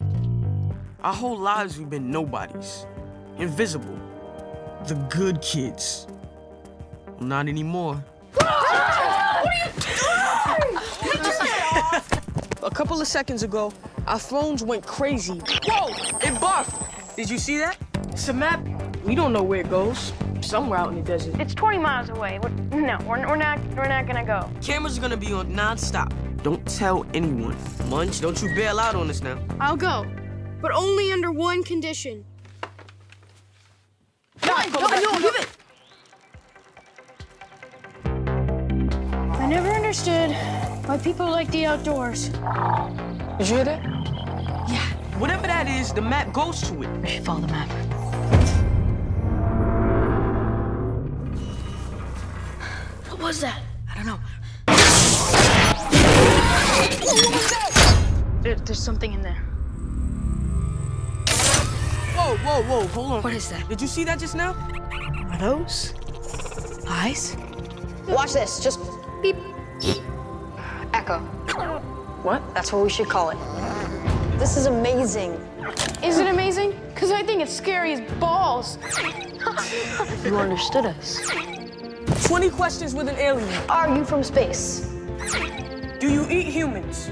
Our whole lives we've been nobodies. Invisible. The good kids. Well, not anymore. A couple of seconds ago, our phones went crazy. Whoa! It buffed! Did you see that? It's a map. We don't know where it goes. Somewhere out in the desert. It's 20 miles away. We're, no, we're, we're not. We're not gonna go. Cameras are gonna be on non-stop. Don't tell anyone. Munch, don't you bail out on us now. I'll go, but only under one condition. No, no, no, give it! I never understood why people like the outdoors. Did you hear that? Yeah. Whatever that is, the map goes to it. We should follow the map. What was that? I don't know. There, there's something in there. Whoa, whoa, whoa, hold on. What is that? Did you see that just now? Are those eyes? Watch this. Just beep. Echo. What? That's what we should call it. This is amazing. Is it amazing? Because I think it's scary as balls. You understood us. 20 questions with an alien. Are you from space? Do you eat humans?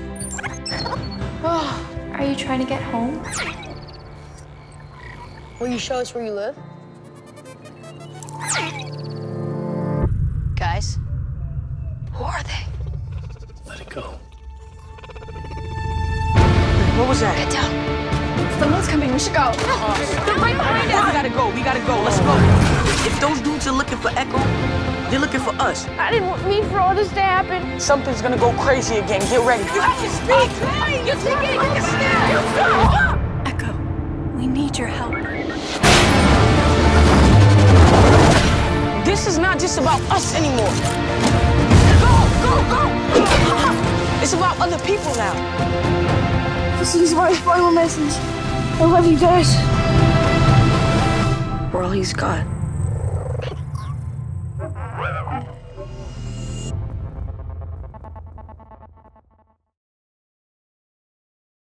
Oh, Are you trying to get home? Will you show us where you live? Guys, who are they? Let it go. What was that? Get down. Someone's coming. We should go. They're right behind us. We gotta go, we gotta go, let's go. If those dudes are looking for Echo, they're looking for us. I didn't want me for all this to happen. Something's gonna go crazy again. Get ready. You have to speak! You're thinking Echo, we need your help. This is not just about us anymore. Go, go, go! It's about other people now. This is my final message. I love you guys. We're all he's got.